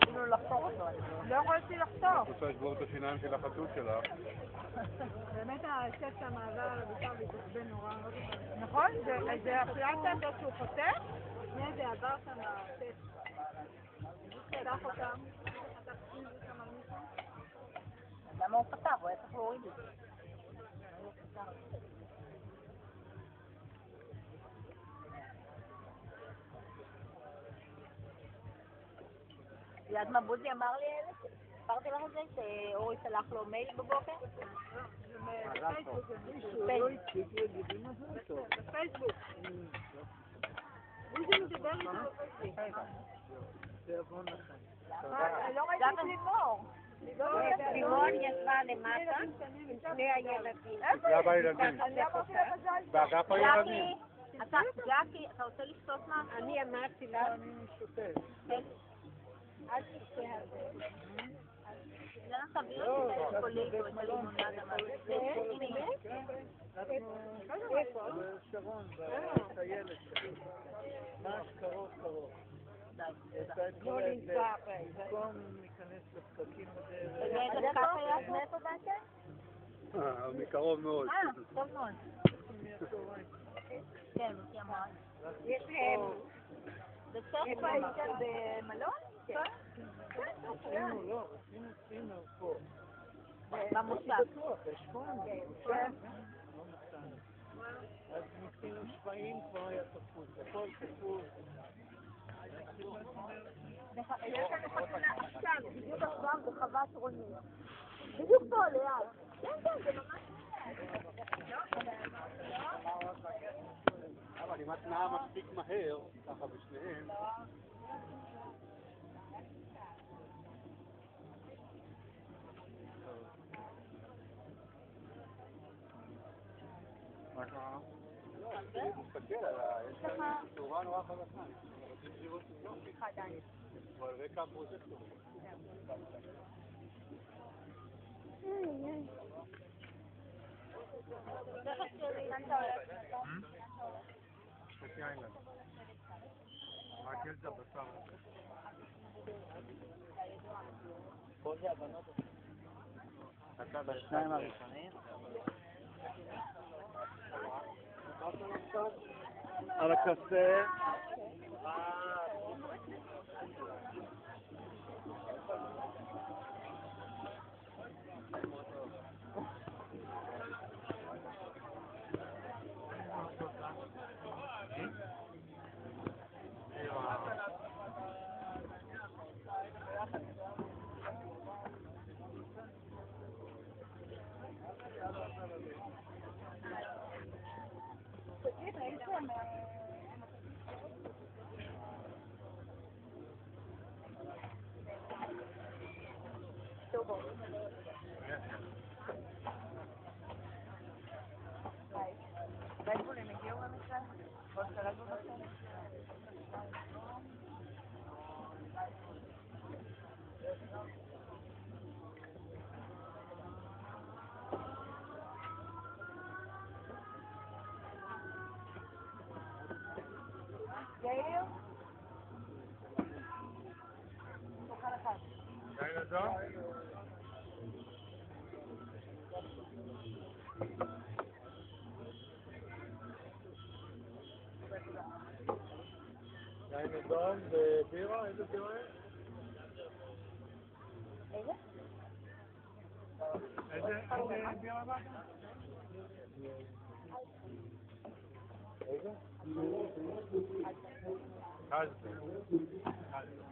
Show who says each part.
Speaker 1: כאילו לחתוך אותו. לא-
Speaker 2: יכולתי לחתוך.
Speaker 3: את רוצה לשבור את השיניים של החתול שלך.
Speaker 2: באמת השף שם עבר על הבשר והתעצבן נורא. נכון? זה- החלטת אותו שהוא חותך? שנייה זה עבר שם השף. פתח אותם.
Speaker 1: למה הוא פתח? הוא היה צריך להוריד את זה. יודעת מה בוזי אמר לי האלה? סיפרתי לך את זה? שאורי שלח לו מייל בבוקר?
Speaker 2: בפייסבוק. בוזי מדבר איתו בפייסבוק. לא ראיתי את לימור.
Speaker 1: לימור ישבה למטה עם שני הילדים.
Speaker 2: טוב.
Speaker 3: באגף הילדים.
Speaker 1: ג'קי, אתה, ג'קי, אתה רוצה לשתות משהו? אני אמרתי לה. אני שותה. אל תשתה הרבה. זה לך תביא אותי את האלכוהוליק או את הלימונד המלא.
Speaker 4: שרון, בטיילת שלו. ממש קרוב קרוב.
Speaker 1: לא
Speaker 4: במקום להיכנס לפקקים בדרך.
Speaker 1: אתה יודע כמה היה נטו בעצם?
Speaker 3: אה, מקרוב מאוד.
Speaker 1: אה, טוב מאוד. כן, היא אמרה. יש להם... בסוף
Speaker 2: איפה הייתם במלון? כן.
Speaker 4: עשינו, לא, עשינו סינר פה.
Speaker 1: במושב.
Speaker 4: בטוח, יש פה, שם. לא מצאנו. אז ניסינו שפיים, כבר היה תפוס. הכל תפוס.
Speaker 2: יש לנו חתונה עכשיו, בדיוק עכשיו בחוות רונית. בדיוק פה ליד. כן, כן, זה ממש...
Speaker 3: אבל אם את נעה מספיק מהר, ככה בשניהם, אני מסתכל. יש לה תאורה נורא חזקה. אני רוצה לראות. הוא על רקע הפרוזקטור. רק ילדה בשר. אתה בשניים הראשונים?
Speaker 4: על הקפה.
Speaker 3: Gail? O
Speaker 4: cara faz. Gail, então? אדום ובירה, איזה בירה?
Speaker 3: איזה איזה בירה באת?
Speaker 4: איזה?
Speaker 3: קלסטר. קלסטר.